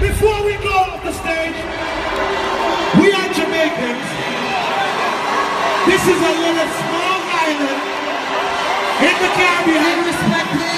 Before we go off the stage, we are Jamaicans. This is a little small island in the Caribbean. Respect